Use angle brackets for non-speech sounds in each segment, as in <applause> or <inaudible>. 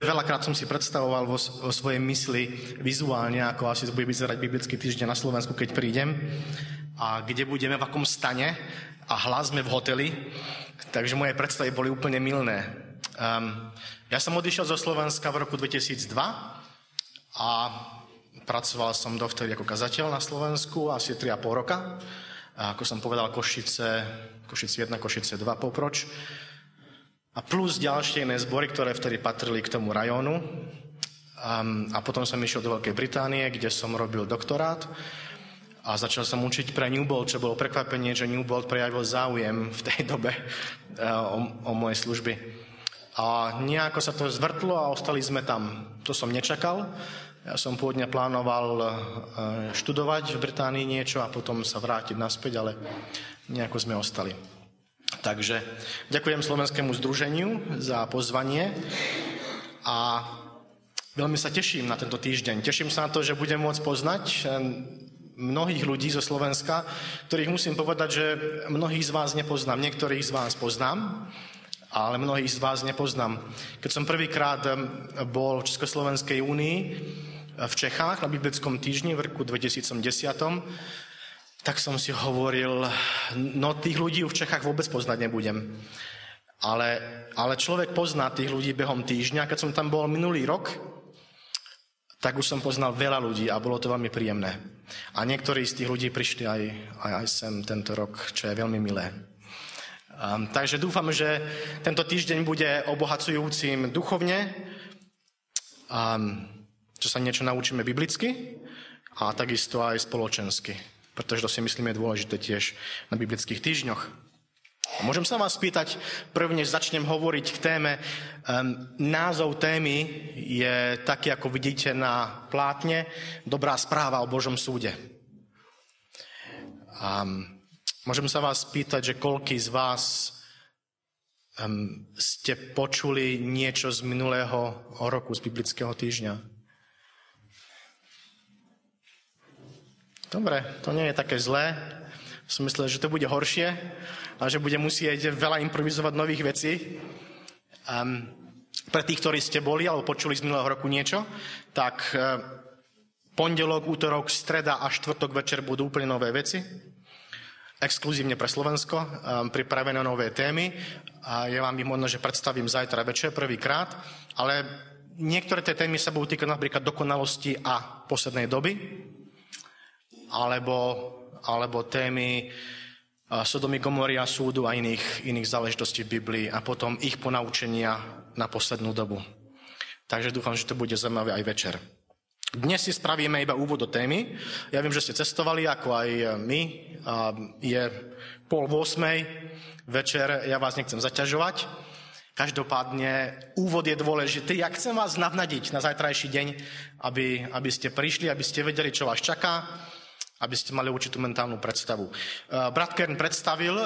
Veľakrát som si predstavoval vo, vo svojej mysli vizuálne, ako asi bude vyzerať biblický týždeň na Slovensku, keď prídem a kde budeme, v akom stane a hlas sme v hoteli. Takže moje predstavy boli úplne milné. Um, ja som odišiel zo Slovenska v roku 2002 a pracoval som dovtedy ako kazateľ na Slovensku asi 3,5 roka. A ako som povedal, Košice, Košice 1, Košice 2 poproč. A plus ďalšie iné zbory, ktoré vtedy patrili k tomu rajónu. Um, a potom som išiel do Veľkej Británie, kde som robil doktorát. A začal som učiť pre Newbold, čo bolo prekvapenie, že Newbold prejavil záujem v tej dobe uh, o, o moje služby. A nejako sa to zvrtlo a ostali sme tam. To som nečakal. Ja som pôvodne plánoval uh, študovať v Británii niečo a potom sa vrátiť naspäť, ale nejako sme ostali. Takže ďakujem Slovenskému združeniu za pozvanie a veľmi sa teším na tento týždeň. Teším sa na to, že budem môcť poznať eh, mnohých ľudí zo Slovenska, ktorých musím povedať, že mnohých z vás nepoznám. Niektorých z vás poznám, ale mnohých z vás nepoznám. Keď som prvýkrát eh, bol v Československej únii eh, v Čechách na biblickom týždni v roku 2010, tak som si hovoril, no tých ľudí v Čechách vôbec poznať nebudem. Ale, ale človek pozná tých ľudí behom týždňa. Keď som tam bol minulý rok, tak už som poznal veľa ľudí a bolo to veľmi príjemné. A niektorí z tých ľudí prišli aj, aj, aj sem tento rok, čo je veľmi milé. Um, takže dúfam, že tento týždeň bude obohacujúcim duchovne, um, čo sa niečo naučíme biblicky a takisto aj spoločensky pretože to si myslím je dôležité tiež na biblických týždňoch. A môžem sa vás spýtať, prvne začnem hovoriť k téme. Um, názov témy je taký, ako vidíte na plátne, Dobrá správa o Božom súde. Um, môžem sa vás spýtať, že koľký z vás um, ste počuli niečo z minulého roku, z biblického týždňa? Dobre, to nie je také zlé. Som myslel, že to bude horšie a že bude musieť veľa improvizovať nových vecí. Um, pre tých, ktorí ste boli alebo počuli z minulého roku niečo, tak uh, pondelok, útorok, streda a štvrtok večer budú úplne nové veci. Exkluzívne pre Slovensko, um, pripravené nové témy. A ja vám ich možno, že predstavím zajtra večer prvýkrát, ale niektoré tie témy sa budú týkať napríklad dokonalosti a poslednej doby alebo, alebo témy Sodomy, Gomory a súdu a iných, iných záležitostí v Biblii a potom ich ponaučenia na poslednú dobu. Takže dúfam, že to bude zaujímavé aj večer. Dnes si spravíme iba úvod do témy. Ja viem, že ste cestovali, ako aj my. Je pol osmej večer, ja vás nechcem zaťažovať. Každopádne úvod je dôležitý. Ja chcem vás navnadiť na zajtrajší deň, aby, aby ste prišli, aby ste vedeli, čo vás čaká aby ste mali určitú mentálnu predstavu. Eh, brat Kern predstavil,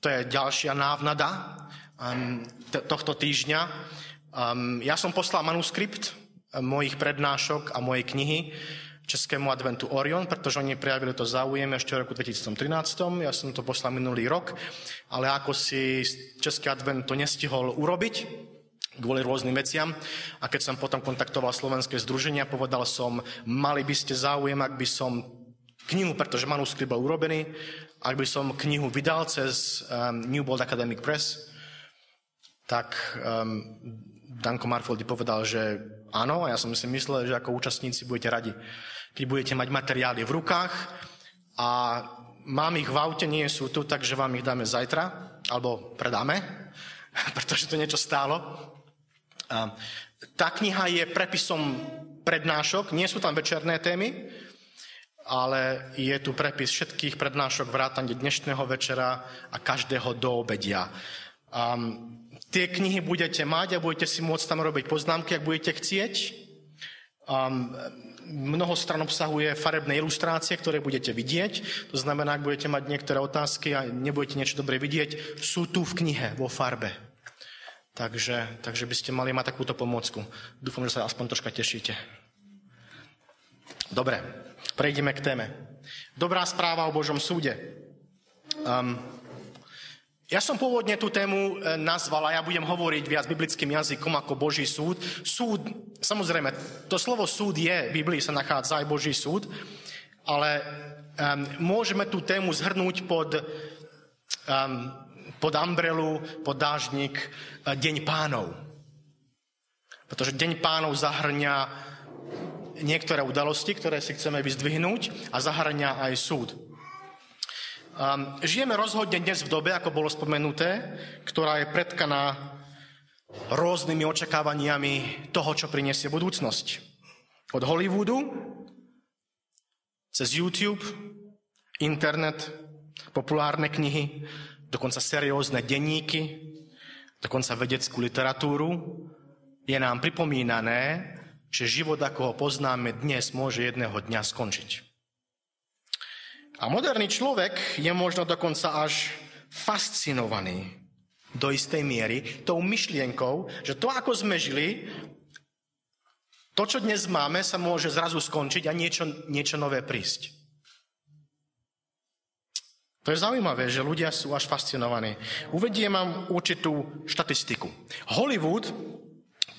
to je ďalšia návnada um, tohto týždňa. Um, ja som poslal manuskript eh, mojich prednášok a mojej knihy Českému adventu Orion, pretože oni prejavili to záujem ešte v roku 2013. Ja som to poslal minulý rok, ale ako si Český advent to nestihol urobiť, kvôli rôznym veciam. A keď som potom kontaktoval Slovenské združenia, povedal som, mali by ste záujem, ak by som knihu, pretože manuskript bol urobený. Ak by som knihu vydal cez um, New Bold Academic Press, tak um, Danko Marfoldy povedal, že áno, a ja som si myslel, že ako účastníci budete radi, keď budete mať materiály v rukách a mám ich v aute, nie sú tu, takže vám ich dáme zajtra, alebo predáme, <laughs> pretože to niečo stálo. Um, tá kniha je prepisom prednášok, nie sú tam večerné témy, ale je tu prepis všetkých prednášok vrátane dnešného večera a každého do obedia. Um, tie knihy budete mať a budete si môcť tam robiť poznámky, ak budete chcieť. Um, mnoho stran obsahuje farebné ilustrácie, ktoré budete vidieť. To znamená, ak budete mať niektoré otázky a nebudete niečo dobre vidieť, sú tu v knihe vo farbe. Takže, takže by ste mali mať takúto pomôcku. Dúfam, že sa aspoň troška tešíte. Dobre. Prejdeme k téme. Dobrá správa o Božom súde. Um, Ja som pôvodne tú tému e, nazval a ja budem hovoriť viac biblickým jazykom ako Boží súd. Súd, samozrejme, to slovo súd je, v Biblii sa nachádza aj Boží súd, ale um, môžeme tú tému zhrnúť pod, um, pod umbrelu, pod dážnik uh, Deň pánov. Pretože Deň pánov zahrňa niektoré udalosti, ktoré si chceme vyzdvihnúť a zahrňa aj súd. Um, žijeme rozhodne dnes v dobe, ako bolo spomenuté, ktorá je predkaná rôznymi očakávaniami toho, čo priniesie budúcnosť. Od Hollywoodu, cez YouTube, internet, populárne knihy, dokonca seriózne denníky, dokonca vedeckú literatúru, je nám pripomínané, že život, ako ho poznáme dnes, môže jedného dňa skončiť. A moderný človek je možno dokonca až fascinovaný do istej miery tou myšlienkou, že to, ako sme žili, to, čo dnes máme, sa môže zrazu skončiť a niečo, niečo nové prísť. To je zaujímavé, že ľudia sú až fascinovaní. Uvediem vám určitú štatistiku. Hollywood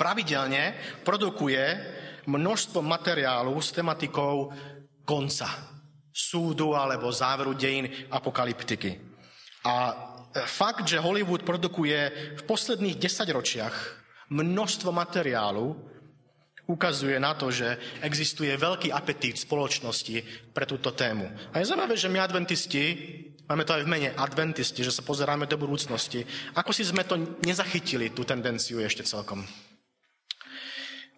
pravidelne produkuje množstvo materiálu s tematikou konca súdu alebo záveru dejín apokalyptiky. A e, fakt, že Hollywood produkuje v posledných desaťročiach množstvo materiálu, ukazuje na to, že existuje veľký apetít spoločnosti pre túto tému. A je zaujímavé, že my adventisti, máme to aj v mene adventisti, že sa pozeráme do budúcnosti, ako si sme to nezachytili, tú tendenciu ešte celkom.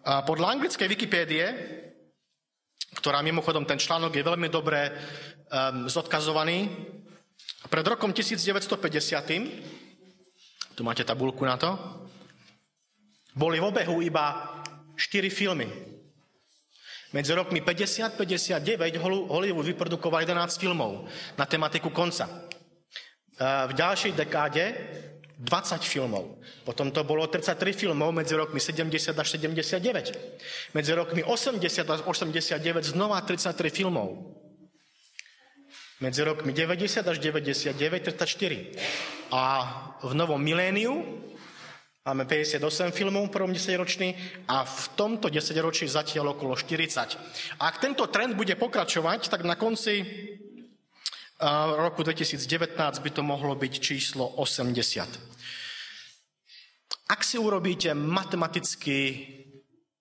Podľa anglickej Wikipédie ktorá mimochodom ten článok je veľmi dobre um, zodkazovaný. Pred rokom 1950, tu máte tabulku na to, boli v obehu iba 4 filmy. Medzi rokmi 50-59 Hollywood vyprodukoval 11 filmov na tematiku konca. V ďalšej dekáde 20 filmov. Potom to bolo 33 filmov medzi rokmi 70 až 79. Medzi rokmi 80 až 89 znova 33 filmov. Medzi rokmi 90 až 99 34. A v novom miléniu máme 58 filmov v prvom 10 ročný a v tomto 10 ročí zatiaľ okolo 40. A ak tento trend bude pokračovať, tak na konci roku 2019 by to mohlo byť číslo 80. Ak si urobíte matematicky,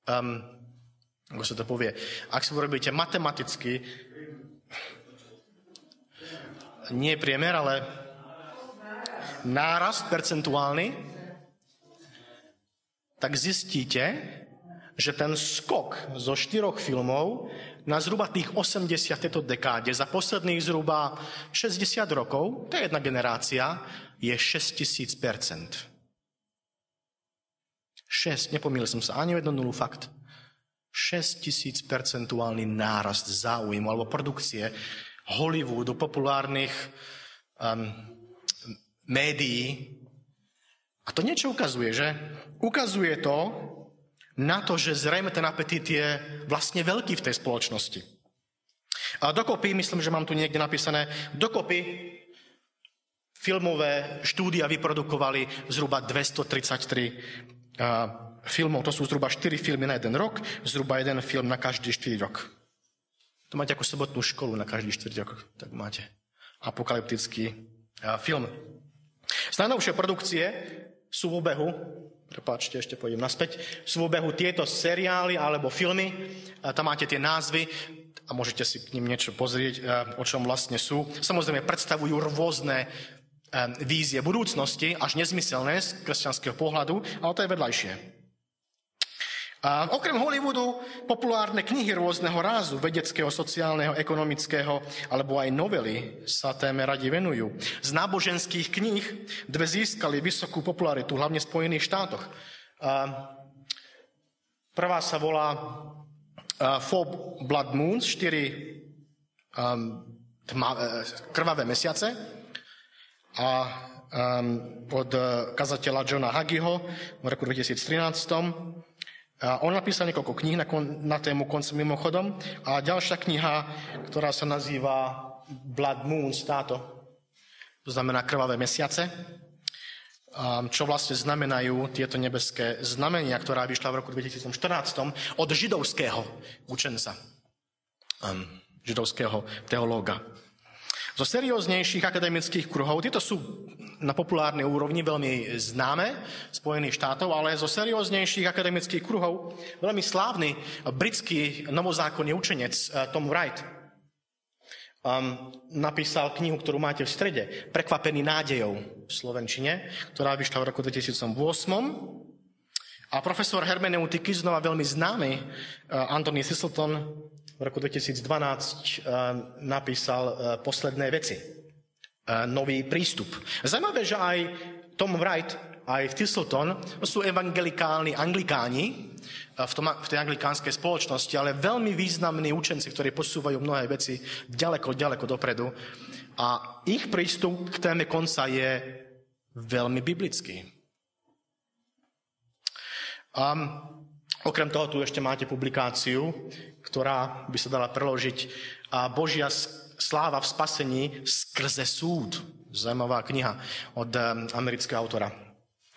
um, ako sa to povie, ak si urobíte matematicky, nie priemer, ale nárast percentuálny, tak zistíte, že ten skok zo štyroch filmov na zhruba tých 80 tejto dekáde za posledných zhruba 60 rokov, to je jedna generácia, je 6000 percent. 6, nepomýlil som sa ani o jednu nulu, fakt. 6 tisíc percentuálny nárast záujmu alebo produkcie Hollywoodu, populárnych um, médií. A to niečo ukazuje, že? Ukazuje to, na to, že zrejme ten apetít je vlastne veľký v tej spoločnosti. A dokopy, myslím, že mám tu niekde napísané, dokopy filmové štúdia vyprodukovali zhruba 233 filmov. To sú zhruba 4 filmy na jeden rok, zhruba jeden film na každý 4 rok. To máte ako sobotnú školu na každý 4 rok. Tak máte apokalyptický film. Z najnovšie produkcie sú v obehu Prepáčte, ešte pôjdem naspäť. V obehu tieto seriály alebo filmy. Tam máte tie názvy a môžete si k ním niečo pozrieť, o čom vlastne sú. Samozrejme, predstavujú rôzne vízie budúcnosti, až nezmyselné z kresťanského pohľadu, ale to je vedľajšie. Okrem Hollywoodu populárne knihy rôzneho rázu, vedeckého, sociálneho, ekonomického alebo aj novely sa téme radi venujú. Z náboženských kníh dve získali vysokú popularitu, hlavne v Spojených štátoch. Prvá sa volá Four Blood Moons, štyri um, e, krvavé mesiace a um, od kazateľa Johna Hagiho v roku 2013 on napísal niekoľko kníh na, na tému konca mimochodom. A ďalšia kniha, ktorá sa nazýva Blood Moons, táto, to znamená krvavé mesiace, čo vlastne znamenajú tieto nebeské znamenia, ktorá vyšla v roku 2014 od židovského učenca, židovského teológa. Zo serióznejších akademických kruhov, tieto sú na populárnej úrovni veľmi známe Spojených štátov, ale zo serióznejších akademických kruhov veľmi slávny britský novozákonný učenec eh, Tom Wright um, napísal knihu, ktorú máte v strede, Prekvapený nádejou v Slovenčine, ktorá vyšla v roku 2008. A profesor hermeneutiky, znova veľmi známy, uh, Anthony Thistleton, v roku 2012 eh, napísal eh, posledné veci. Eh, nový prístup. Zajímavé, že aj Tom Wright, aj Thistleton sú evangelikálni anglikáni v, tom, v tej anglikánskej spoločnosti, ale veľmi významní učenci, ktorí posúvajú mnohé veci ďaleko, ďaleko dopredu. A ich prístup k téme konca je veľmi biblický. Um, okrem toho tu ešte máte publikáciu, ktorá by sa dala preložiť a Božia sláva v spasení skrze súd. Zajímavá kniha od eh, amerického autora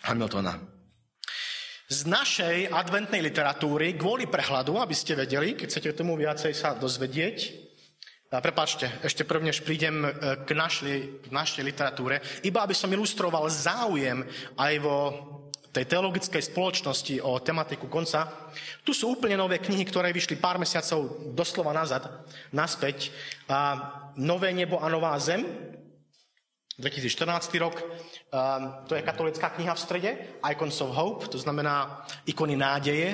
Hamiltona. Z našej adventnej literatúry, kvôli prehľadu, aby ste vedeli, keď chcete tomu viacej sa dozvedieť, a prepáčte, ešte prvne, než prídem eh, k našej, k našej literatúre, iba aby som ilustroval záujem aj vo tej teologickej spoločnosti o tematiku konca. Tu sú úplne nové knihy, ktoré vyšli pár mesiacov doslova nazad, naspäť. A Nové nebo a nová zem, 2014 rok, to je katolická kniha v strede, Icons of Hope, to znamená ikony nádeje,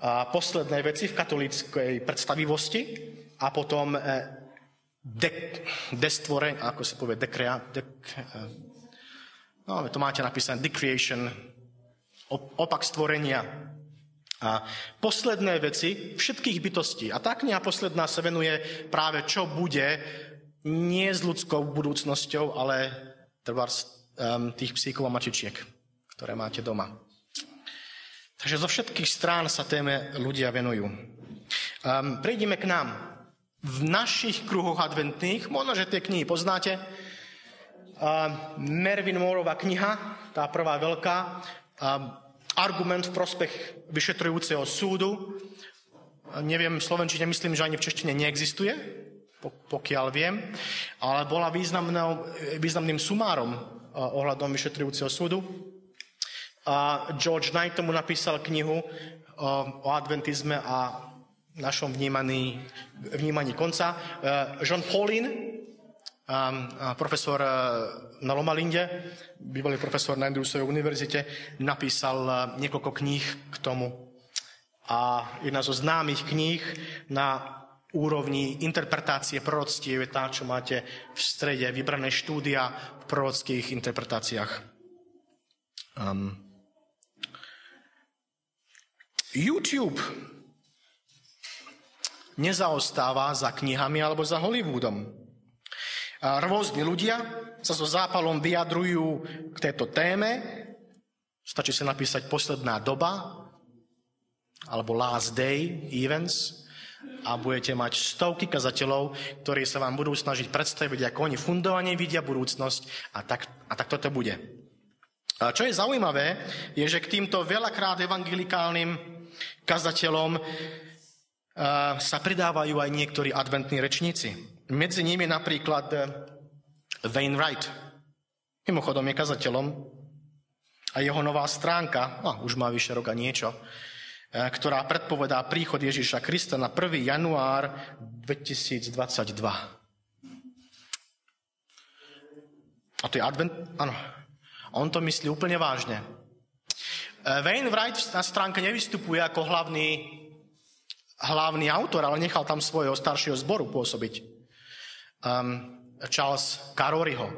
a posledné veci v katolíckej predstavivosti a potom e, de, destvore, ako sa povie, dekrea, dek, No, to máte napísané The Creation, opak stvorenia. A posledné veci všetkých bytostí. A tá kniha posledná sa venuje práve čo bude nie s ľudskou budúcnosťou, ale um, tých psíkov a mačičiek, ktoré máte doma. Takže zo všetkých strán sa téme ľudia venujú. Um, prejdeme k nám. V našich kruhoch adventných, možno, že tie knihy poznáte, Mervin Mooreova kniha, tá prvá veľká, argument v prospech vyšetrujúceho súdu. Neviem, v Slovenčine myslím, že ani v češtine neexistuje, pokiaľ viem, ale bola významným sumárom ohľadom vyšetrujúceho súdu. A George Knight tomu napísal knihu o adventizme a našom vnímaní, vnímaní konca. John Paulin profesor eh, na Lomalinde, bývalý profesor na Andrewsovej univerzite, napísal eh, niekoľko kníh k tomu. A jedna zo známych kníh na úrovni interpretácie proroctiev je tá, čo máte v strede, vybrané štúdia v prorockých interpretáciách. Um, YouTube nezaostáva za knihami alebo za Hollywoodom. Rôzni ľudia sa so zápalom vyjadrujú k tejto téme. Stačí sa napísať posledná doba alebo last day events a budete mať stovky kazateľov, ktorí sa vám budú snažiť predstaviť, ako oni fundovane vidia budúcnosť a tak, a tak toto bude. A čo je zaujímavé, je, že k týmto veľakrát evangelikálnym kazateľom sa pridávajú aj niektorí adventní rečníci. Medzi nimi napríklad eh, Wayne Wright. Mimochodom je kazateľom a jeho nová stránka, no, už má vyše roka niečo, eh, ktorá predpovedá príchod Ježíša Krista na 1. január 2022. A to je advent? Áno. On to myslí úplne vážne. Eh, Wayne Wright na stránke nevystupuje ako hlavný, hlavný autor, ale nechal tam svojho staršieho zboru pôsobiť um, Charles Carroryho.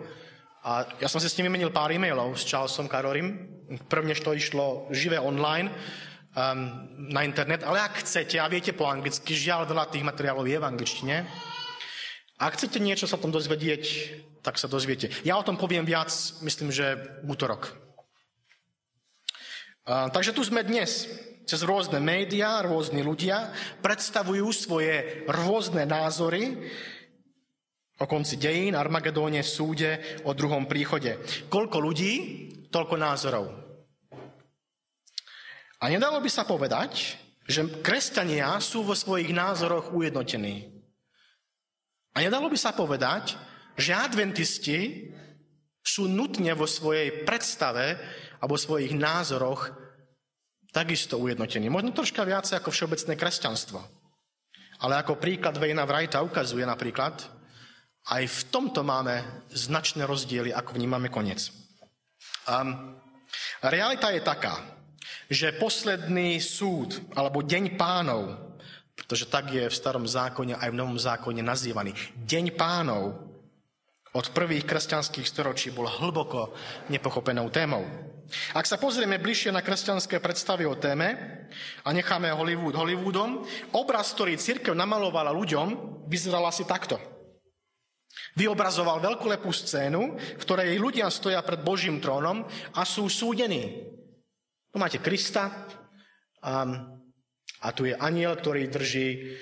A ja som si s ním vymenil pár e-mailov s Charlesom Carrorym. Prvne, to išlo živé online um, na internet, ale ak chcete a viete po anglicky, žiaľ veľa tých materiálov je v angličtine, ak chcete niečo sa o tom dozvedieť, tak sa dozviete. Ja o tom poviem viac, myslím, že v útorok. Uh, takže tu sme dnes. Cez rôzne médiá, rôzni ľudia predstavujú svoje rôzne názory o konci dejín, Armagedóne, súde, o druhom príchode. Koľko ľudí, toľko názorov. A nedalo by sa povedať, že kresťania sú vo svojich názoroch ujednotení. A nedalo by sa povedať, že adventisti sú nutne vo svojej predstave alebo svojich názoroch takisto ujednotení. Možno troška viacej ako všeobecné kresťanstvo. Ale ako príklad Vejna Wrighta ukazuje napríklad, aj v tomto máme značné rozdiely, ako vnímame koniec. Um, realita je taká, že posledný súd, alebo deň pánov, pretože tak je v starom zákone aj v novom zákone nazývaný, deň pánov od prvých kresťanských storočí bol hlboko nepochopenou témou. Ak sa pozrieme bližšie na kresťanské predstavy o téme a necháme Hollywood Hollywoodom, obraz, ktorý církev namalovala ľuďom, vyzeral asi takto – Vyobrazoval veľkolepú scénu, v ktorej ľudia stoja pred Božím trónom a sú súdení. Tu máte Krista a, a tu je aniel, ktorý drží,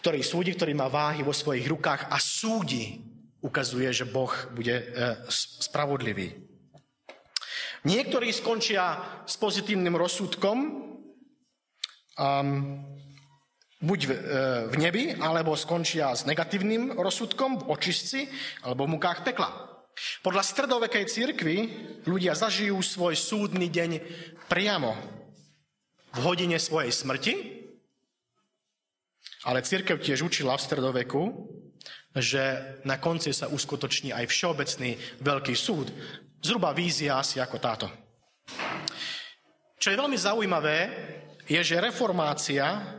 ktorý súdi, ktorý má váhy vo svojich rukách a súdi. Ukazuje, že Boh bude e, spravodlivý. Niektorí skončia s pozitívnym rozsudkom, um, buď v, e, v nebi, alebo skončia s negatívnym rozsudkom v očistci, alebo v mukách pekla. Podľa stredovekej církvy ľudia zažijú svoj súdny deň priamo v hodine svojej smrti, ale církev tiež učila v stredoveku, že na konci sa uskutoční aj všeobecný veľký súd. Zhruba vízia asi ako táto. Čo je veľmi zaujímavé, je, že reformácia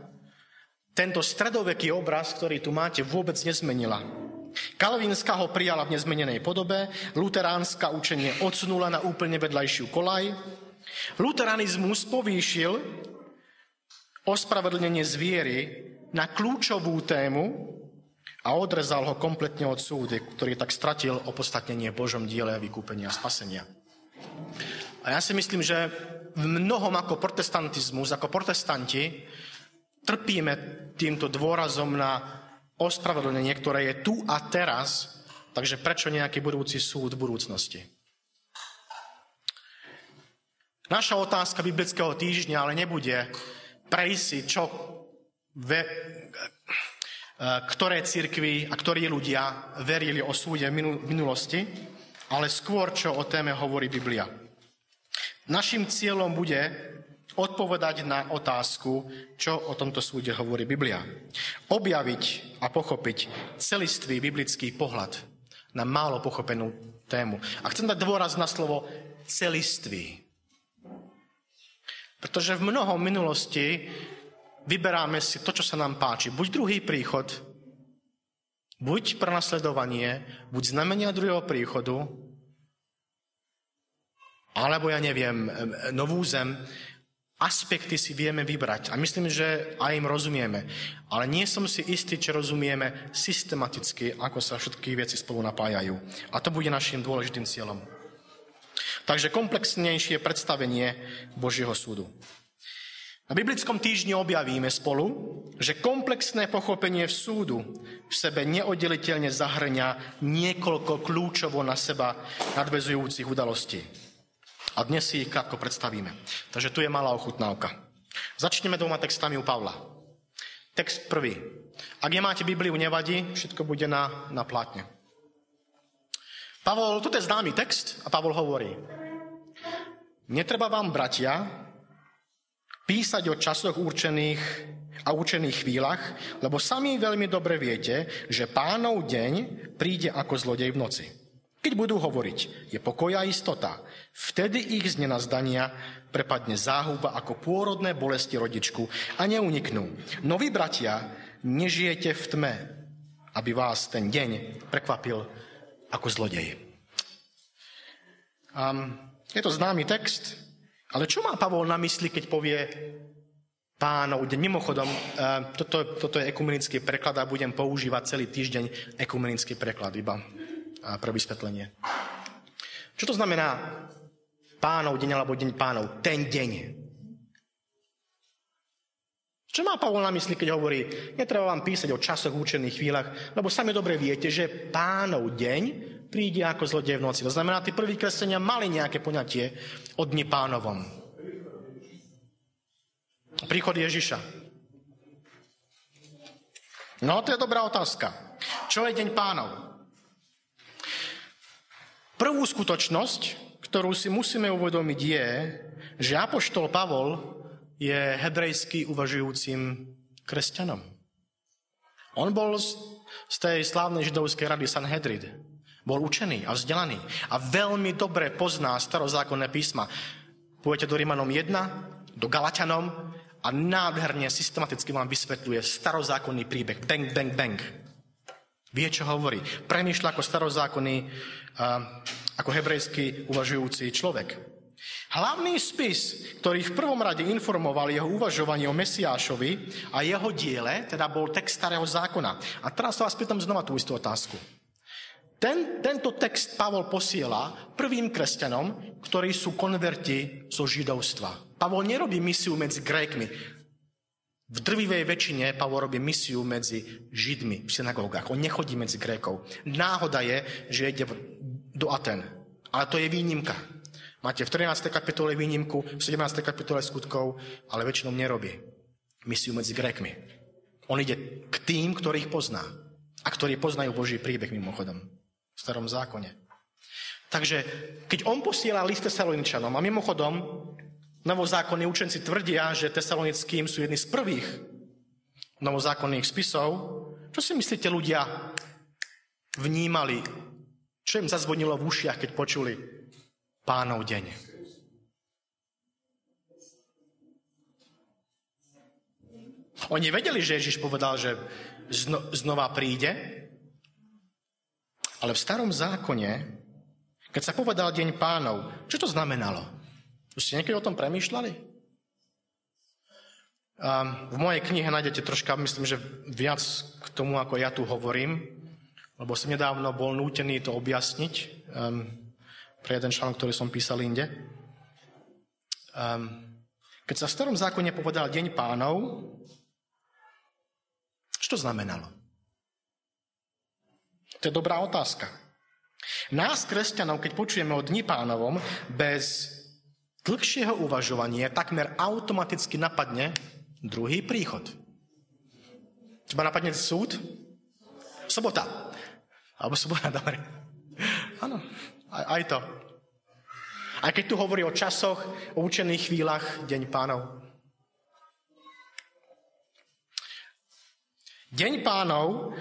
tento stredoveký obraz, ktorý tu máte, vôbec nezmenila. Kalvínska ho prijala v nezmenenej podobe, luteránska učenie odsunula na úplne vedľajšiu kolaj, luteranizmus povýšil ospravedlnenie zviery na kľúčovú tému a odrezal ho kompletne od súdy, ktorý tak stratil opodstatnenie Božom diele vykúpenia a spasenia. A ja si myslím, že v mnohom ako protestantizmus, ako protestanti, trpíme týmto dôrazom na ospravedlnenie, ktoré je tu a teraz, takže prečo nejaký budúci súd v budúcnosti? Naša otázka biblického týždňa ale nebude prejsť si, čo ve, ktoré cirkvy a ktorí ľudia verili o súde v minulosti, ale skôr, čo o téme hovorí Biblia. Našim cieľom bude odpovedať na otázku, čo o tomto súde hovorí Biblia. Objaviť a pochopiť celistvý biblický pohľad na málo pochopenú tému. A chcem dať dôraz na slovo celistvý. Pretože v mnohom minulosti vyberáme si to, čo sa nám páči. Buď druhý príchod, buď prenasledovanie, buď znamenia druhého príchodu, alebo ja neviem, novú zem aspekty si vieme vybrať a myslím, že aj im rozumieme. Ale nie som si istý, či rozumieme systematicky, ako sa všetky veci spolu napájajú. A to bude našim dôležitým cieľom. Takže komplexnejšie predstavenie Božieho súdu. Na biblickom týždni objavíme spolu, že komplexné pochopenie v súdu v sebe neoddeliteľne zahrňa niekoľko kľúčovo na seba nadvezujúcich udalostí. A dnes si ich krátko predstavíme. Takže tu je malá ochutnávka. Začneme dvoma textami u Pavla. Text prvý. Ak nemáte Bibliu, nevadí, všetko bude na, na plátne. Pavol, toto je známy text a Pavol hovorí. Netreba vám, bratia, písať o časoch určených a určených chvíľach, lebo sami veľmi dobre viete, že pánov deň príde ako zlodej v noci. Keď budú hovoriť, je pokoj a istota, vtedy ich z nenazdania prepadne záhuba ako pôrodné bolesti rodičku a neuniknú. No vy, bratia, nežijete v tme, aby vás ten deň prekvapil ako zlodej. Um, je to známy text, ale čo má Pavol na mysli, keď povie pánov deň? Mimochodom, uh, toto, toto je ekumenický preklad a budem používať celý týždeň ekumenický preklad iba pre vysvetlenie. Čo to znamená pánov deň alebo deň pánov? Ten deň. Čo má Pavol na mysli, keď hovorí, netreba vám písať o časoch, účených chvíľach, lebo sami dobre viete, že pánov deň príde ako zlodej v noci. To znamená, tí prví kresťania mali nejaké poňatie o dni pánovom. Príchod Ježiša. No, to je dobrá otázka. Čo je deň pánov? Prvú skutočnosť, ktorú si musíme uvedomiť je, že Apoštol Pavol je hebrejský uvažujúcim kresťanom. On bol z tej slávnej židovskej rady Sanhedrid. Bol učený a vzdelaný a veľmi dobre pozná starozákonné písma. Pôjdete do Rímanom 1, do Galatianom a nádherne, systematicky vám vysvetľuje starozákonný príbeh. Bang, bang, bang. Vie, čo hovorí. Premýšľa ako starozákonný, ako hebrejský uvažujúci človek. Hlavný spis, ktorý v prvom rade informoval jeho uvažovanie o Mesiášovi a jeho diele, teda bol text starého zákona. A teraz sa vás pýtam znova tú istú otázku. Ten, tento text Pavol posiela prvým kresťanom, ktorí sú konverti zo židovstva. Pavol nerobí misiu medzi Grékmi. V drvivej väčšine Pavol robí misiu medzi Židmi v synagógach. On nechodí medzi Grékov. Náhoda je, že ide do Aten. Ale to je výnimka. Máte v 13. kapitole výnimku, v 17. kapitole skutkov, ale väčšinou nerobí misiu medzi Grékmi. On ide k tým, ktorých pozná. A ktorí poznajú Boží príbeh mimochodom v starom zákone. Takže keď on posiela list Tesaloničanom, a mimochodom, novozákonní učenci tvrdia, že Tesalonickým sú jedni z prvých novozákonných spisov, čo si myslíte ľudia vnímali? Čo im zazvonilo v ušiach, keď počuli pánov deň. Oni vedeli, že Ježiš povedal, že zno, znova príde, ale v starom zákone, keď sa povedal deň pánov, čo to znamenalo? Už ste niekedy o tom premýšľali? v mojej knihe nájdete troška, myslím, že viac k tomu, ako ja tu hovorím, lebo som nedávno bol nútený to objasniť. Um, pre jeden článok, ktorý som písal inde. Um, keď sa v starom zákone povedal Deň pánov, čo to znamenalo? To je dobrá otázka. Nás, kresťanov, keď počujeme o Dni pánovom, bez dlhšieho uvažovania takmer automaticky napadne druhý príchod. Teba napadne súd? Sobota. Alebo sobota, <laughs> dobre. Áno, aj, aj to. Aj keď tu hovorí o časoch, o učených chvíľach, deň pánov. Deň pánov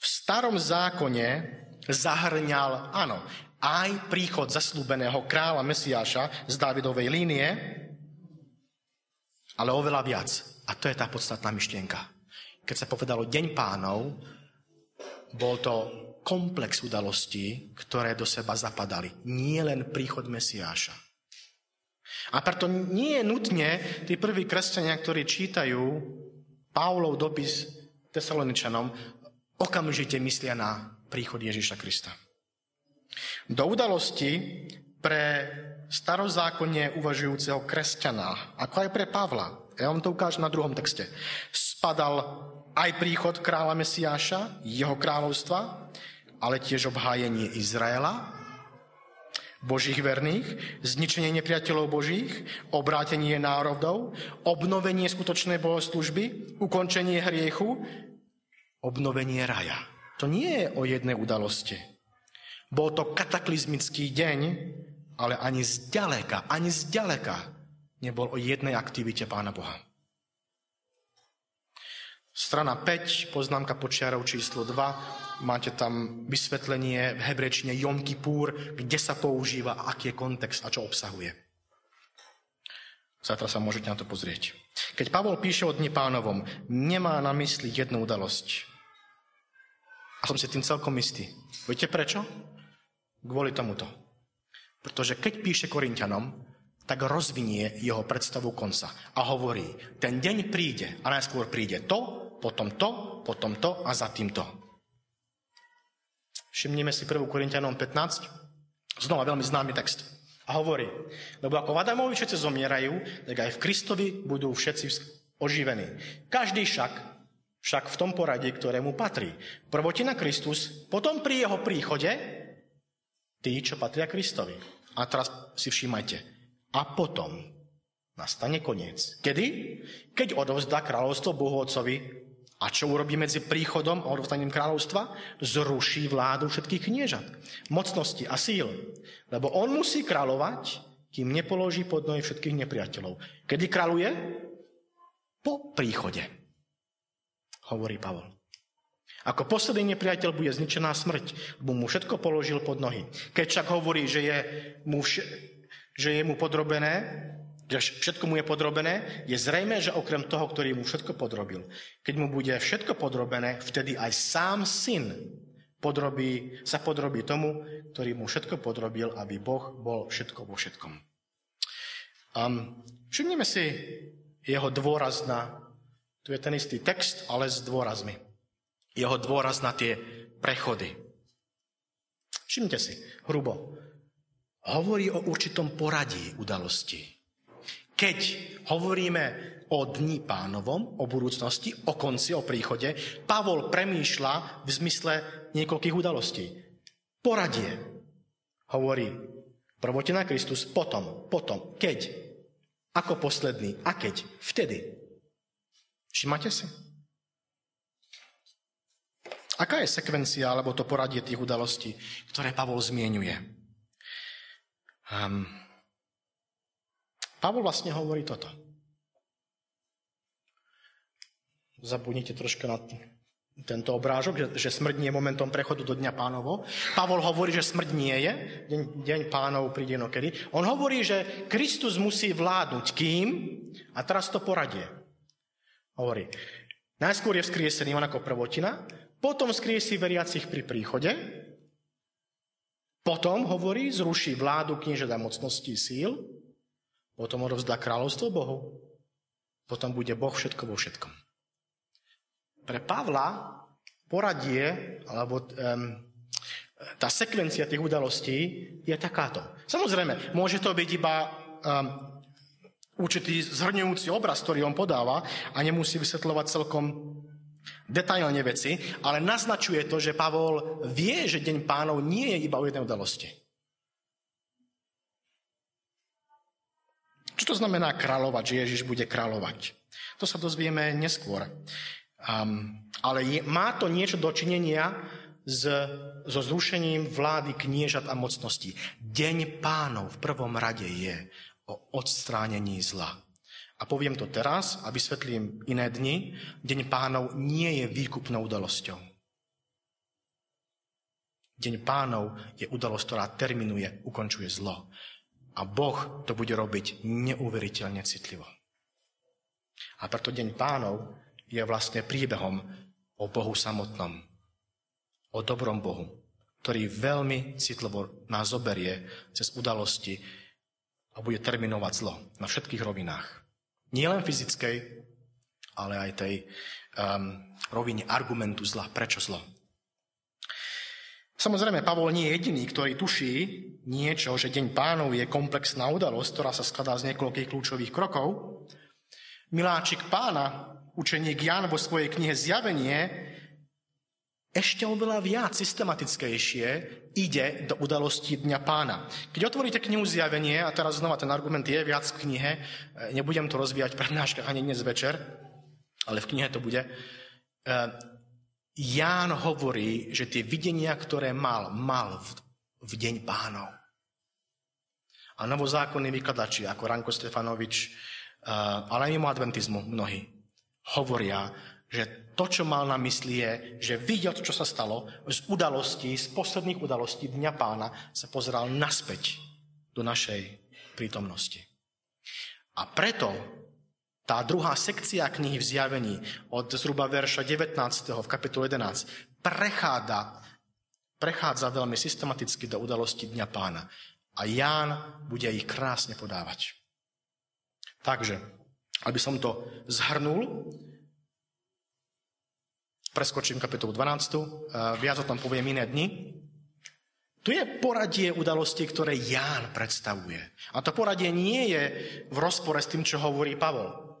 v starom zákone zahrňal, áno, aj príchod zaslúbeného kráľa Mesiáša z Dávidovej línie, ale oveľa viac. A to je tá podstatná myšlienka. Keď sa povedalo Deň pánov, bol to komplex udalostí, ktoré do seba zapadali. Nie len príchod Mesiáša. A preto nie je nutne tí prví kresťania, ktorí čítajú Pavlov dopis Tesaloničanom, okamžite myslia na príchod Ježiša Krista. Do udalosti pre starozákonne uvažujúceho kresťana, ako aj pre Pavla, ja vám to ukážem na druhom texte, spadal aj príchod kráľa Mesiáša, jeho kráľovstva, ale tiež obhájenie Izraela, Božích verných, zničenie nepriateľov Božích, obrátenie národov, obnovenie skutočnej bohoslužby, ukončenie hriechu, obnovenie raja. To nie je o jednej udalosti. Bol to kataklizmický deň, ale ani zďaleka, ani zďaleka nebol o jednej aktivite Pána Boha. Strana 5, poznámka počiarov číslo 2, máte tam vysvetlenie v hebrečine Jom Kippur, kde sa používa, aký je kontext a čo obsahuje. Zatra sa môžete na to pozrieť. Keď Pavol píše o Dni pánovom, nemá na mysli jednu udalosť. A som si tým celkom istý. Viete prečo? Kvôli tomuto. Pretože keď píše Korintianom, tak rozvinie jeho predstavu konca a hovorí, ten deň príde a najskôr príde to, potom to, potom to a za týmto. Všimnime si 1. Korintianom 15, znova veľmi známy text. A hovorí, lebo ako v Adamovi všetci zomierajú, tak aj v Kristovi budú všetci oživení. Každý však, však v tom poradí, ktorému patrí. Prvotina Kristus, potom pri jeho príchode tí, čo patria Kristovi. A teraz si všímajte. A potom nastane koniec. Kedy? Keď odovzdá kráľovstvo Bohu Otcovi a čo urobí medzi príchodom a odovzdaním kráľovstva? Zruší vládu všetkých kniežat, mocnosti a síl. Lebo on musí kráľovať, kým nepoloží pod nohy všetkých nepriateľov. Kedy kráľuje? Po príchode, hovorí Pavol. Ako posledný nepriateľ bude zničená smrť, lebo mu všetko položil pod nohy. Keď však hovorí, že je mu, vš- že je mu podrobené, že všetko mu je podrobené, je zrejme, že okrem toho, ktorý mu všetko podrobil, keď mu bude všetko podrobené, vtedy aj sám syn podrobí, sa podrobí tomu, ktorý mu všetko podrobil, aby Boh bol všetko vo všetkom. Um, všimneme si jeho dôraz na, tu je ten istý text, ale s dôrazmi. Jeho dôraz na tie prechody. Všimnite si, hrubo. Hovorí o určitom poradí udalostí. Keď hovoríme o dni pánovom, o budúcnosti, o konci, o príchode, Pavol premýšľa v zmysle niekoľkých udalostí. Poradie, hovorí prvotina Kristus, potom, potom, keď, ako posledný, a keď, vtedy. Všimáte si? Aká je sekvencia, alebo to poradie tých udalostí, ktoré Pavol zmienuje? Um, Pavol vlastne hovorí toto. Zabudnite troška na tento obrážok, že, že smrť nie je momentom prechodu do Dňa pánovo. Pavol hovorí, že smrť nie je, deň, deň pánov príde inokedy. On hovorí, že Kristus musí vládnuť kým? A teraz to poradie. Hovorí, najskôr je vzkriesený on ako prvotina, potom vzkriesí veriacich pri príchode, potom, hovorí, zruší vládu kniežeda mocností síl, potom odovzdá kráľovstvo Bohu. Potom bude Boh všetko vo všetkom. Pre Pavla poradie, alebo um, tá sekvencia tých udalostí je takáto. Samozrejme, môže to byť iba um, určitý zhrňujúci obraz, ktorý on podáva a nemusí vysvetľovať celkom detailne veci, ale naznačuje to, že Pavol vie, že Deň pánov nie je iba o jednej udalosti. Čo to znamená kráľovať, že Ježiš bude kráľovať? To sa dozvieme neskôr. Um, ale je, má to niečo dočinenia s, so zrušením vlády kniežat a mocností. Deň pánov v prvom rade je o odstránení zla. A poviem to teraz a vysvetlím iné dni. Deň pánov nie je výkupnou udalosťou. Deň pánov je udalosť, ktorá terminuje, ukončuje zlo. A Boh to bude robiť neuveriteľne citlivo. A preto Deň pánov je vlastne príbehom o Bohu samotnom. O dobrom Bohu, ktorý veľmi citlivo nás zoberie cez udalosti a bude terminovať zlo na všetkých rovinách. Nie len fyzickej, ale aj tej um, rovine argumentu zla. Prečo zlo? Samozrejme, Pavol nie je jediný, ktorý tuší niečo, že Deň pánov je komplexná udalosť, ktorá sa skladá z niekoľkých kľúčových krokov. Miláčik pána, učeník Jan vo svojej knihe Zjavenie, ešte oveľa viac systematickejšie ide do udalosti Dňa pána. Keď otvoríte knihu Zjavenie, a teraz znova ten argument je viac v knihe, nebudem to rozvíjať v prednáškach ani dnes večer, ale v knihe to bude, Ján hovorí, že tie videnia, ktoré mal, mal v, v deň pánov. A novozákonní vykladači, ako Ranko Stefanovič, uh, ale aj mimo adventizmu mnohí, hovoria, že to, čo mal na mysli je, že videl, čo sa stalo z udalostí, z posledných udalostí Dňa pána, sa pozeral naspäť do našej prítomnosti. A preto tá druhá sekcia knihy v zjavení od zhruba verša 19. v kapitole 11 prechádza, prechádza veľmi systematicky do udalosti Dňa pána. A Ján bude ich krásne podávať. Takže, aby som to zhrnul, preskočím kapitolu 12. Viac o tom poviem iné dni. Tu je poradie udalosti, ktoré Ján predstavuje. A to poradie nie je v rozpore s tým, čo hovorí Pavol.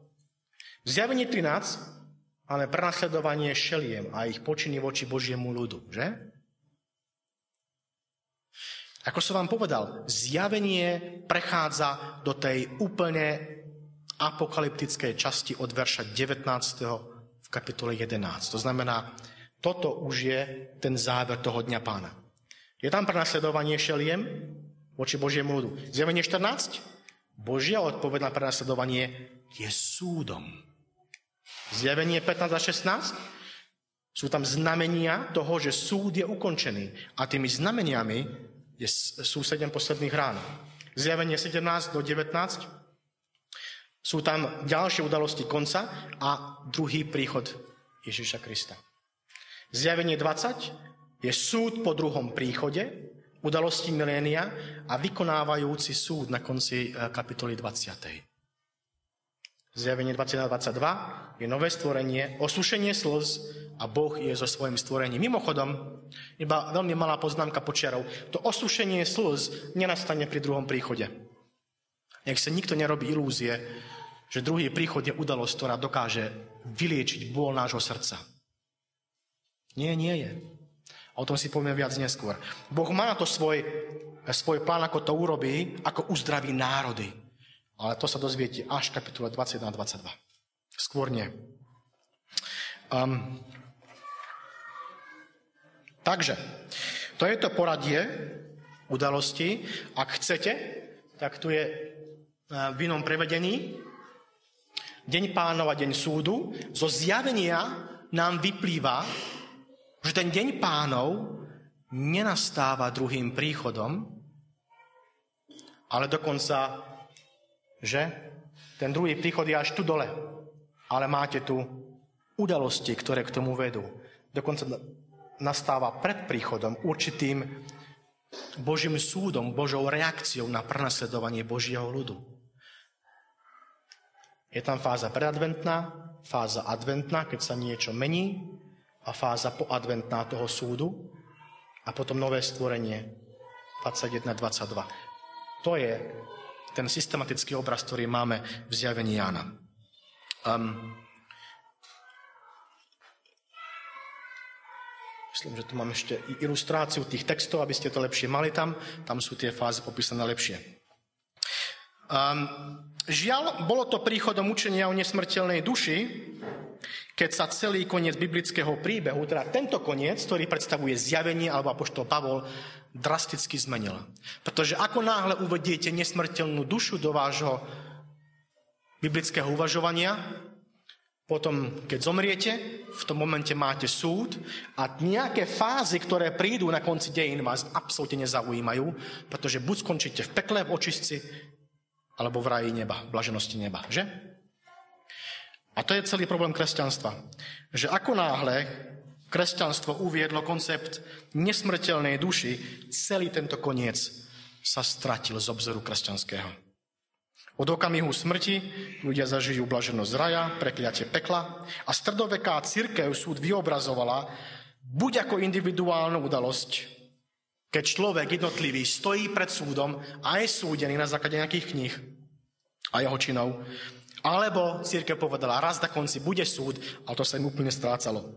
V zjavení 13 máme prenasledovanie šeliem a ich počiny voči Božiemu ľudu, že? Ako som vám povedal, zjavenie prechádza do tej úplne apokalyptickej časti od verša 19. kapitole 11. To znamená, toto už je ten záver toho dňa pána. Je tam prenasledovanie šeliem voči Božiemu ľudu. Zjavenie 14. Božia odpoveď na prenasledovanie je súdom. Zjavenie 15 a 16. Sú tam znamenia toho, že súd je ukončený. A tými znameniami je, sú sedem posledných rán. Zjavenie 17 do 19. Sú tam ďalšie udalosti konca a druhý príchod Ježiša Krista. Zjavenie 20 je súd po druhom príchode, udalosti milénia a vykonávajúci súd na konci e, kapitoly 20. Zjavenie 21-22 je nové stvorenie, osušenie slz a Boh je so svojím stvorením. Mimochodom, iba veľmi malá poznámka počiarov, to osušenie slz nenastane pri druhom príchode. Nech sa nikto nerobí ilúzie, že druhý príchod je udalosť, ktorá dokáže vyliečiť bôl nášho srdca. Nie, nie je. O tom si povieme viac neskôr. Boh má to svoj, svoj plán, ako to urobí, ako uzdraví národy. Ale to sa dozviete až v kapitule 21 a 22. Skôr nie. Um, takže, to je to poradie udalosti. Ak chcete, tak tu je e, v inom prevedení Deň pánov a deň súdu. Zo zjavenia nám vyplýva, že ten deň pánov nenastáva druhým príchodom, ale dokonca, že ten druhý príchod je až tu dole. Ale máte tu udalosti, ktoré k tomu vedú. Dokonca nastáva pred príchodom určitým Božím súdom, Božou reakciou na prenasledovanie Božieho ľudu. Je tam fáza predadventná, fáza adventná, keď sa niečo mení, a fáza poadventná toho súdu a potom nové stvorenie 21-22. To je ten systematický obraz, ktorý máme v zjavení Jána. Um, myslím, že tu mám ešte ilustráciu tých textov, aby ste to lepšie mali tam. Tam sú tie fázy popísané lepšie. Um, žiaľ, bolo to príchodom učenia o nesmrteľnej duši, keď sa celý koniec biblického príbehu, teda tento koniec, ktorý predstavuje zjavenie, alebo apoštol Pavol, drasticky zmenil. Pretože ako náhle uvediete nesmrteľnú dušu do vášho biblického uvažovania, potom, keď zomriete, v tom momente máte súd a nejaké fázy, ktoré prídu na konci dejín, vás absolútne nezaujímajú, pretože buď skončíte v pekle, v očistci, alebo v raji neba, v blaženosti neba. Že? A to je celý problém kresťanstva. Že ako náhle kresťanstvo uviedlo koncept nesmrteľnej duši, celý tento koniec sa stratil z obzoru kresťanského. Od okamihu smrti ľudia zažijú blaženosť raja, prekliatie pekla a stredoveká církev súd vyobrazovala buď ako individuálnu udalosť, keď človek jednotlivý stojí pred súdom a je súdený na základe nejakých kníh a jeho činov, alebo církev povedala, raz na konci bude súd, ale to sa im úplne strácalo.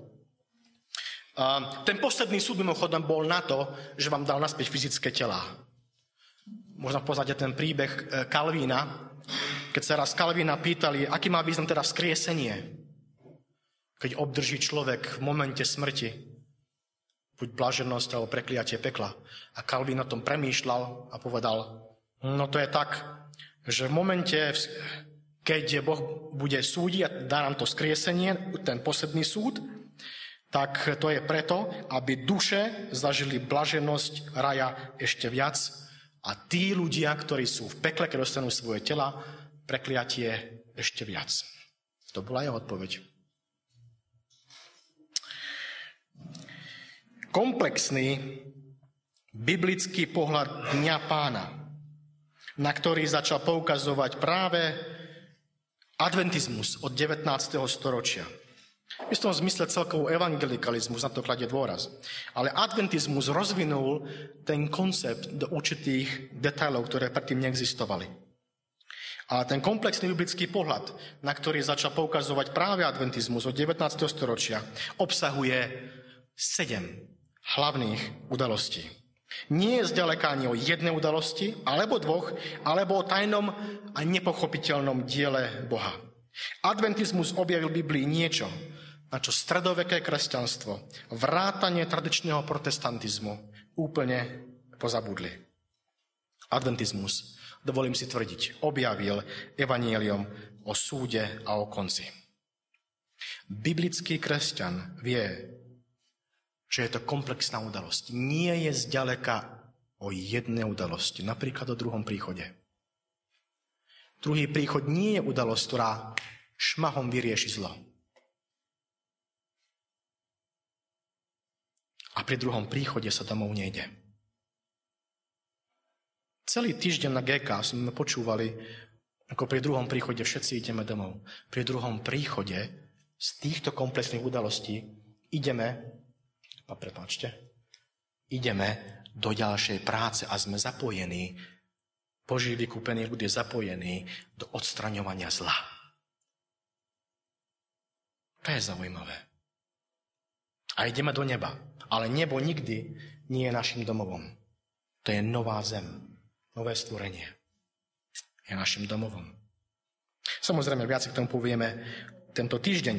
A ten posledný súd mimochodom bol na to, že vám dal naspäť fyzické telá. Možno poznáte ten príbeh e, Kalvína, keď sa raz Kalvína pýtali, aký má význam teda skriesenie, keď obdrží človek v momente smrti buď blaženosť alebo prekliatie pekla. A Kalvín o tom premýšľal a povedal, no to je tak, že v momente, keď Boh bude súdiť a dá nám to skriesenie, ten posledný súd, tak to je preto, aby duše zažili blaženosť raja ešte viac a tí ľudia, ktorí sú v pekle, keď dostanú svoje tela, prekliatie ešte viac. To bola jeho odpoveď. Komplexný biblický pohľad Dňa pána, na ktorý začal poukazovať práve Adventizmus od 19. storočia V istom zmysle celkový evangelikalizmus na to kladie dôraz. Ale adventizmus rozvinul ten koncept do určitých detailov, ktoré predtým neexistovali. A ten komplexný biblický pohľad, na ktorý začal poukazovať práve adventizmus od 19. storočia, obsahuje sedem hlavných udalostí. Nie je zďaleka ani o jednej udalosti, alebo dvoch, alebo o tajnom a nepochopiteľnom diele Boha. Adventizmus objavil Biblii niečo, na čo stredoveké kresťanstvo, vrátanie tradičného protestantizmu úplne pozabudli. Adventizmus, dovolím si tvrdiť, objavil evanielium o súde a o konci. Biblický kresťan vie, že je to komplexná udalosť. Nie je zďaleka o jednej udalosti, napríklad o druhom príchode. Druhý príchod nie je udalosť, ktorá šmahom vyrieši zlo. A pri druhom príchode sa domov nejde. Celý týždeň na GK sme počúvali, ako pri druhom príchode všetci ideme domov. Pri druhom príchode z týchto komplexných udalostí ideme a prepáčte, ideme do ďalšej práce a sme zapojení, Boží vykúpený ľud je zapojený do odstraňovania zla. To je zaujímavé. A ideme do neba. Ale nebo nikdy nie je našim domovom. To je nová zem, nové stvorenie. Je našim domovom. Samozrejme, viac k tomu povieme tento týždeň.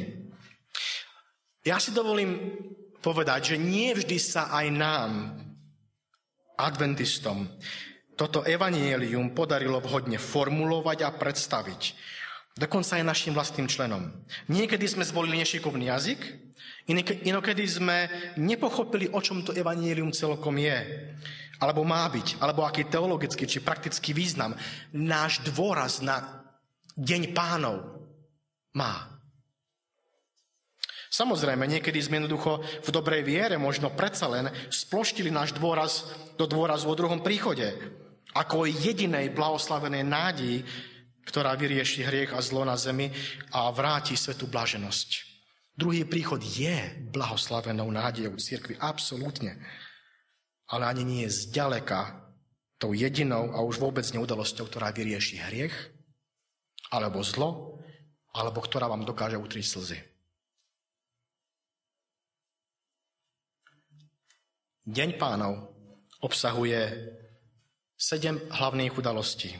Ja si dovolím povedať, že nie vždy sa aj nám, adventistom, toto evanielium podarilo vhodne formulovať a predstaviť. Dokonca aj našim vlastným členom. Niekedy sme zvolili nešikovný jazyk, inokedy sme nepochopili, o čom to evanielium celkom je, alebo má byť, alebo aký teologický či praktický význam náš dôraz na deň pánov má. Samozrejme, niekedy sme jednoducho v dobrej viere možno predsa len sploštili náš dôraz do dôrazu o druhom príchode, ako o jedinej blahoslavenej nádeji, ktorá vyrieši hriech a zlo na zemi a vráti svetu blaženosť. Druhý príchod je blahoslavenou nádejou církvy, absolútne. Ale ani nie je zďaleka tou jedinou a už vôbec neudalosťou, ktorá vyrieši hriech, alebo zlo, alebo ktorá vám dokáže utriť slzy. Deň pánov obsahuje sedem hlavných udalostí.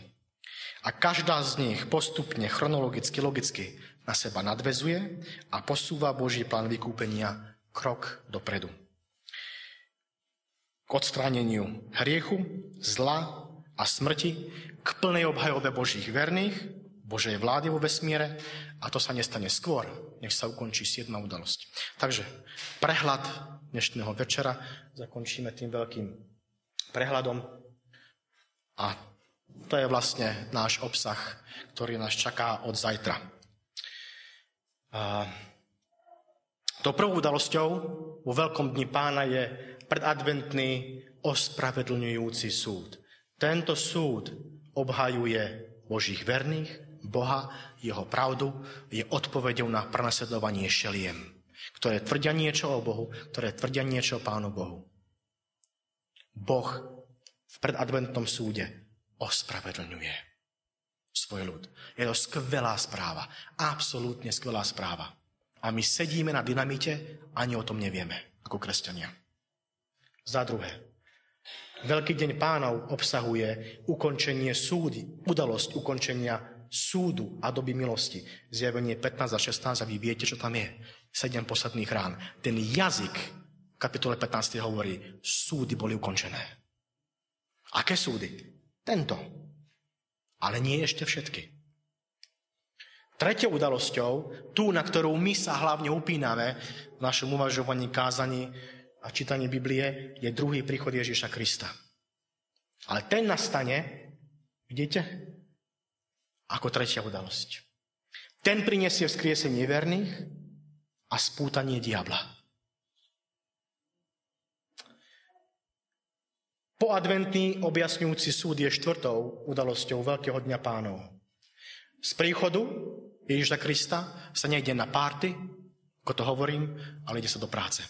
A každá z nich postupne, chronologicky, logicky na seba nadvezuje a posúva Boží plán vykúpenia krok dopredu. K odstráneniu hriechu, zla a smrti, k plnej obhajobe Božích verných, Božej vlády vo vesmíre a to sa nestane skôr, než sa ukončí siedma udalosť. Takže prehľad dnešného večera zakončíme tým veľkým prehľadom. A to je vlastne náš obsah, ktorý nás čaká od zajtra. A to prvou udalosťou vo Veľkom dni pána je predadventný ospravedlňujúci súd. Tento súd obhajuje Božích verných, Boha, jeho pravdu, je odpovedou na prenasledovanie šeliem ktoré tvrdia niečo o Bohu, ktoré tvrdia niečo o Pánu Bohu. Boh v predadventnom súde ospravedlňuje svoj ľud. Je to skvelá správa. Absolútne skvelá správa. A my sedíme na dynamite, ani o tom nevieme, ako kresťania. Za druhé, Veľký deň pánov obsahuje ukončenie súdy, udalosť ukončenia súdu a doby milosti. Zjavenie 15 a 16 a vy viete, čo tam je sedem posledných rán. Ten jazyk v kapitole 15 hovorí, súdy boli ukončené. Aké súdy? Tento. Ale nie ešte všetky. Tretou udalosťou, tú, na ktorú my sa hlavne upíname v našom uvažovaní, kázaní a čítaní Biblie, je druhý príchod Ježíša Krista. Ale ten nastane, vidíte, ako tretia udalosť. Ten prinesie vzkriesenie verných, a spútanie diabla. Poadventný objasňujúci súd je štvrtou udalosťou Veľkého dňa pánov. Z príchodu Ježiša Krista sa nejde na párty, ako to hovorím, ale ide sa do práce.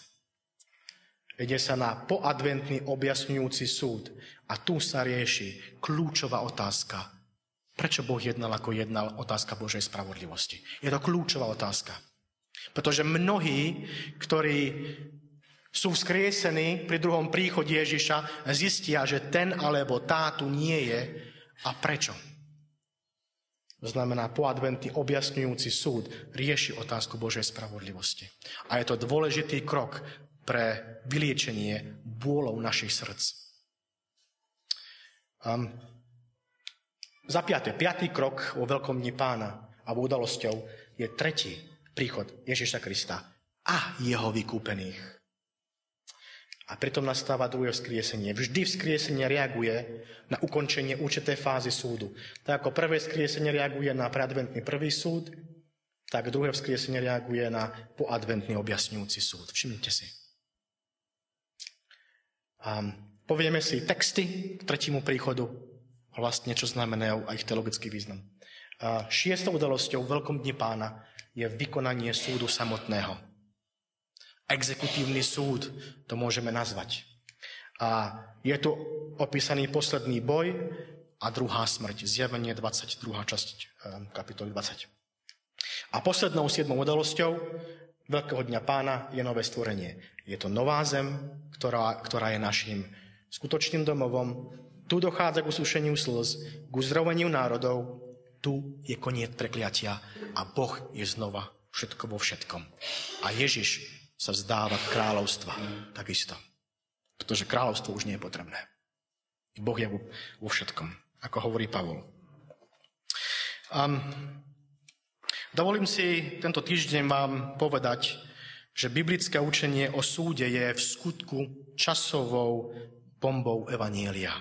Ide sa na poadventný objasňujúci súd a tu sa rieši kľúčová otázka. Prečo Boh jednal ako jednal otázka Božej spravodlivosti? Je to kľúčová otázka. Pretože mnohí, ktorí sú vzkriesení pri druhom príchode Ježiša, zistia, že ten alebo tá tu nie je. A prečo? To znamená, poadventný objasňujúci súd rieši otázku Božej spravodlivosti. A je to dôležitý krok pre vyliečenie bôlov našich srdc. Um, za piaté, piatý krok vo Veľkom dni pána a udalosťou je tretí príchod Ježiša Krista a jeho vykúpených. A pritom nastáva druhé vzkriesenie. Vždy vzkriesenie reaguje na ukončenie určitej fázy súdu. Tak ako prvé vzkriesenie reaguje na preadventný prvý súd, tak druhé vzkriesenie reaguje na poadventný objasňujúci súd. Všimnite si. A povieme si texty k tretiemu príchodu, vlastne čo znamenajú a ich teologický význam. A šiestou udalosťou v Veľkom dni pána je vykonanie súdu samotného exekutívny súd, to môžeme nazvať. A je tu opísaný posledný boj a druhá smrť. Zjavenie 22. časť eh, kapitoly 20. A poslednou siedmou udalosťou Veľkého dňa pána je nové stvorenie. Je to nová zem, ktorá, ktorá je našim skutočným domovom. Tu dochádza k usúšeniu slz, k uzdraveniu národov. Tu je koniec prekliatia a Boh je znova všetko vo všetkom. A Ježiš sa vzdáva kráľovstva. Takisto. Pretože kráľovstvo už nie je potrebné. Boh je vo všetkom, ako hovorí Pavol. Um, dovolím si tento týždeň vám povedať, že biblické učenie o súde je v skutku časovou bombou Evanielia.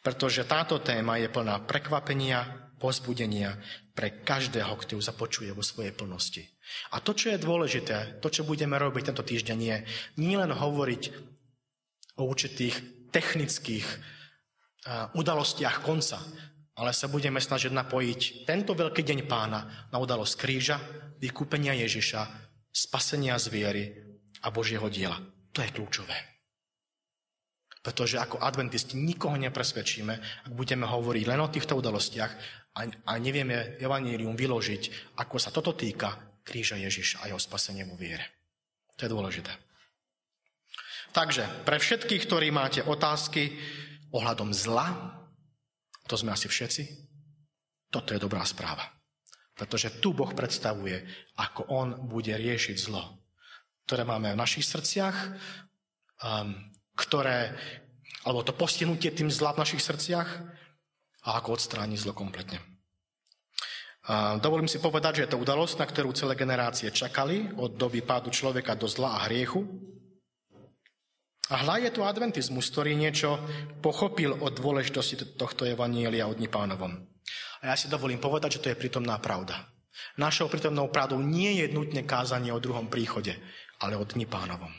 Pretože táto téma je plná prekvapenia, pozbudenia pre každého, kto ju započuje vo svojej plnosti. A to, čo je dôležité, to, čo budeme robiť tento týždeň, je nie len hovoriť o určitých technických udalostiach konca, ale sa budeme snažiť napojiť tento veľký deň pána na udalosť kríža, vykúpenia Ježiša, spasenia z viery a Božieho diela. To je kľúčové. Pretože ako adventisti nikoho nepresvedčíme, ak budeme hovoriť len o týchto udalostiach a, a nevieme evanílium vyložiť, ako sa toto týka kríža Ježiša a jeho spasenie vo viere. To je dôležité. Takže, pre všetkých, ktorí máte otázky ohľadom zla, to sme asi všetci, toto je dobrá správa. Pretože tu Boh predstavuje, ako On bude riešiť zlo, ktoré máme v našich srdciach, um, ktoré, alebo to postihnutie tým zla v našich srdciach a ako odstrániť zlo kompletne. A dovolím si povedať, že je to udalosť, na ktorú celé generácie čakali od doby pádu človeka do zla a hriechu. A hľa je tu adventizmus, ktorý niečo pochopil od dôležitosti tohto evanielia od dní pánovom. A ja si dovolím povedať, že to je prítomná pravda. Našou prítomnou pravdou nie je nutne kázanie o druhom príchode, ale o dni pánovom.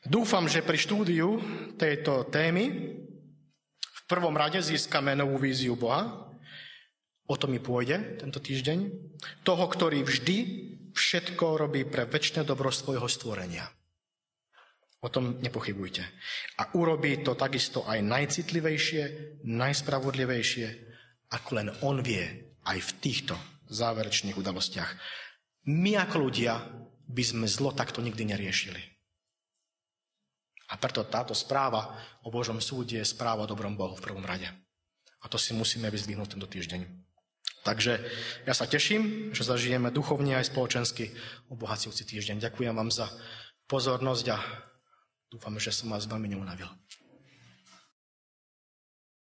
Dúfam, že pri štúdiu tejto témy prvom rade získame novú víziu Boha, o to mi pôjde tento týždeň, toho, ktorý vždy všetko robí pre väčšie dobro svojho stvorenia. O tom nepochybujte. A urobí to takisto aj najcitlivejšie, najspravodlivejšie, ako len on vie aj v týchto záverečných udalostiach. My ako ľudia by sme zlo takto nikdy neriešili. A preto táto správa o Božom súde je správa o dobrom Bohu v prvom rade. A to si musíme vyzdvihnúť tento týždeň. Takže ja sa teším, že zažijeme duchovne aj spoločensky obohacujúci týždeň. Ďakujem vám za pozornosť a dúfam, že som vás veľmi neunavil.